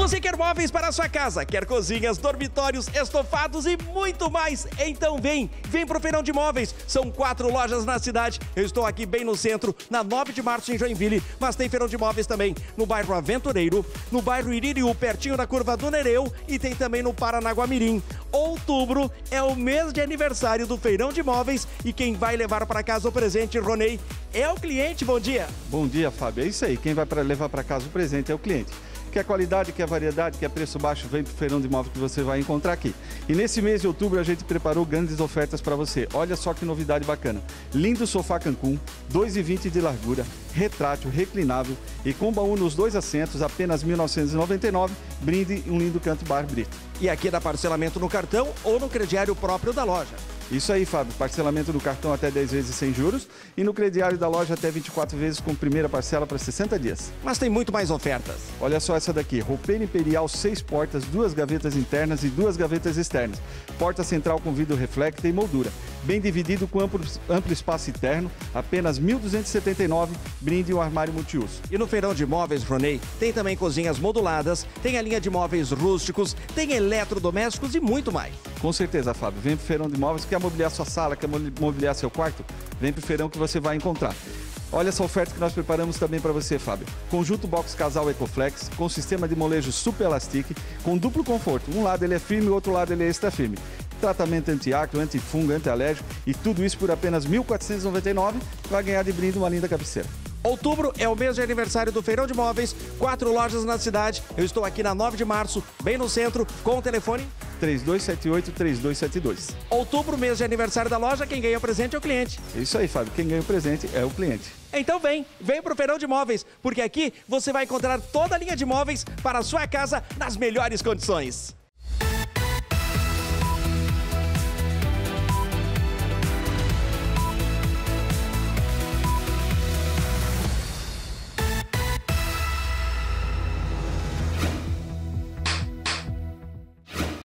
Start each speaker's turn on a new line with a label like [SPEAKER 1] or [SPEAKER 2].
[SPEAKER 1] Você quer móveis para a sua casa, quer cozinhas, dormitórios, estofados e muito mais? Então vem, vem pro Feirão de Móveis. São quatro lojas na cidade. Eu estou aqui bem no centro, na 9 de março em Joinville, mas tem Feirão de Móveis também no bairro Aventureiro, no bairro Iririú, pertinho da curva do Nereu e tem também no Paranaguamirim. Outubro é o mês de aniversário do Feirão de Móveis e quem vai levar para casa o presente, Ronei, é o cliente. Bom dia.
[SPEAKER 2] Bom dia, Fábio. É isso aí. Quem vai levar para casa o presente é o cliente. Quer qualidade, quer variedade, quer preço baixo, vem para o Feirão de Móveis que você vai encontrar aqui. E nesse mês de outubro a gente preparou grandes ofertas para você. Olha só que novidade bacana. Lindo sofá Cancún, 2,20 de largura, retrátil, reclinável e com baú nos dois assentos, apenas 1999, brinde um lindo canto bar brito.
[SPEAKER 1] E aqui dá parcelamento no cartão ou no crediário próprio da loja.
[SPEAKER 2] Isso aí, Fábio. Parcelamento no cartão até 10 vezes sem juros e no crediário da loja até 24 vezes com primeira parcela para 60 dias.
[SPEAKER 1] Mas tem muito mais ofertas.
[SPEAKER 2] Olha só essa daqui, roupeiro imperial, seis portas, duas gavetas internas e duas gavetas externas. Porta central com vidro reflecta e moldura. Bem dividido com amplo, amplo espaço interno, apenas 1.279, brinde um armário multiuso.
[SPEAKER 1] E no feirão de móveis, Ronei, tem também cozinhas moduladas, tem a linha de móveis rústicos, tem eletrodomésticos e muito mais.
[SPEAKER 2] Com certeza, Fábio. Vem pro feirão de móveis, quer mobiliar sua sala, quer mobiliar seu quarto? Vem pro feirão que você vai encontrar. Olha essa oferta que nós preparamos também para você, Fábio. Conjunto box casal Ecoflex, com sistema de molejo super elastic, com duplo conforto. Um lado ele é firme, o outro lado ele é extra firme. Tratamento antiácido, antifungo, antialérgico e tudo isso por apenas R$ 1.499. Vai ganhar de brinde uma linda cabeceira.
[SPEAKER 1] Outubro é o mês de aniversário do Feirão de Móveis, quatro lojas na cidade. Eu estou aqui na 9 de março, bem no centro, com o telefone
[SPEAKER 2] 3278-3272.
[SPEAKER 1] Outubro, mês de aniversário da loja, quem ganha o presente é o cliente.
[SPEAKER 2] É isso aí, Fábio. Quem ganha o presente é o cliente.
[SPEAKER 1] Então vem, vem pro Feirão de Móveis, porque aqui você vai encontrar toda a linha de móveis para a sua casa nas melhores condições.